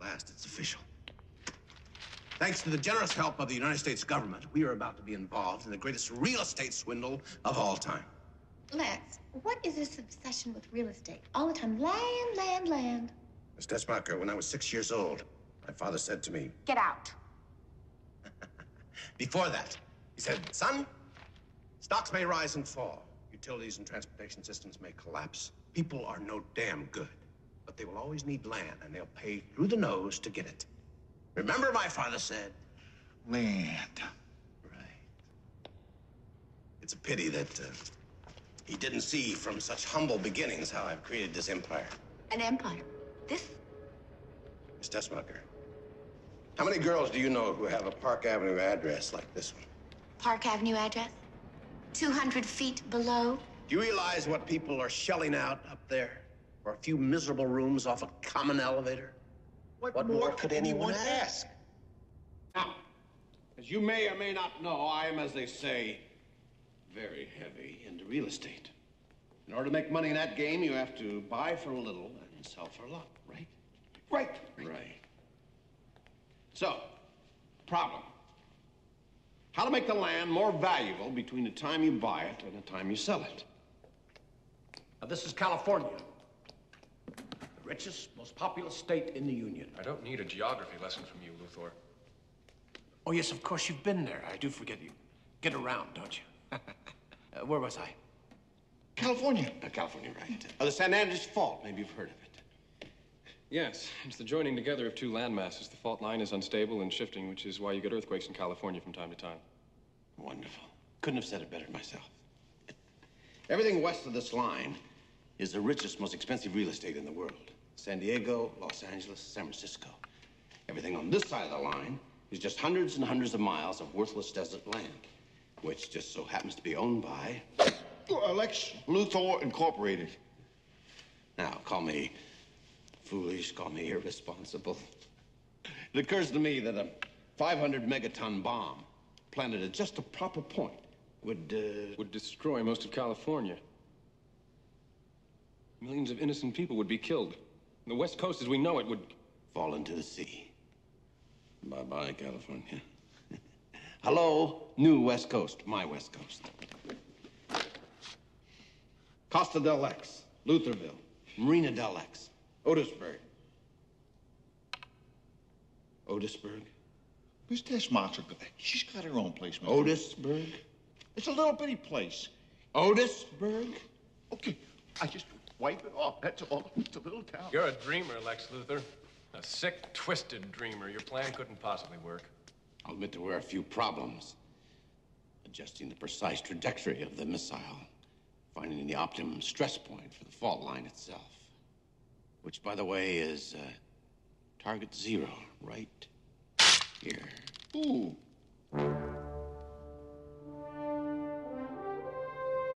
Last, it's official. Thanks to the generous help of the United States government, we are about to be involved in the greatest real estate swindle of all time. Lex, what is this obsession with real estate? All the time, land, land, land. Miss Teschmacher, when I was six years old, my father said to me, Get out. before that, he said, son, stocks may rise and fall. Utilities and transportation systems may collapse. People are no damn good. But they will always need land, and they'll pay through the nose to get it. Remember, my father said, Land. Right. It's a pity that uh, he didn't see from such humble beginnings how I've created this empire. An empire. This? Miss Teschmacher, how many girls do you know who have a Park Avenue address like this one? Park Avenue address? 200 feet below? Do you realize what people are shelling out up there for a few miserable rooms off a common elevator? What, What more could anyone ask? Now, as you may or may not know, I am, as they say, very heavy into real estate. In order to make money in that game, you have to buy for a little and sell for a lot, right? Right. Right. So, problem. How to make the land more valuable between the time you buy it and the time you sell it. Now, this is California. The richest, most populous state in the Union. I don't need a geography lesson from you, Luthor. Oh, yes, of course, you've been there. I do forget you. Get around, don't you? uh, where was I? California. Uh, California, right. Oh, the San Andreas Fault. Maybe you've heard of it. Yes, it's the joining together of two land masses. The fault line is unstable and shifting, which is why you get earthquakes in California from time to time. Wonderful. Couldn't have said it better myself. Everything west of this line is the richest, most expensive real estate in the world. San Diego, Los Angeles, San Francisco. Everything on this side of the line is just hundreds and hundreds of miles of worthless desert land, which just so happens to be owned by. Lex Luthor Incorporated. Now, call me foolish, call me irresponsible. It occurs to me that a 500 megaton bomb planted at just the proper point would, uh, Would destroy most of California. Millions of innocent people would be killed. The West Coast, as we know it, would. fall into the sea. Bye bye, California. Hello, new West Coast, my West Coast. Costa del Lex, Luthorville, Marina del Lex, Otisburg. Otisburg? Miss Teschmacher, she's got her own place, Mr. Otisburg? It's a little bitty place. Otisburg? Okay, I just wipe it off. That's all. It's a little town. You're a dreamer, Lex Luthor. A sick, twisted dreamer. Your plan couldn't possibly work. I'll admit there were a few problems. Adjusting the precise trajectory of the missile, finding the optimum stress point for the fault line itself. Which, by the way, is uh, target zero, right here. Ooh,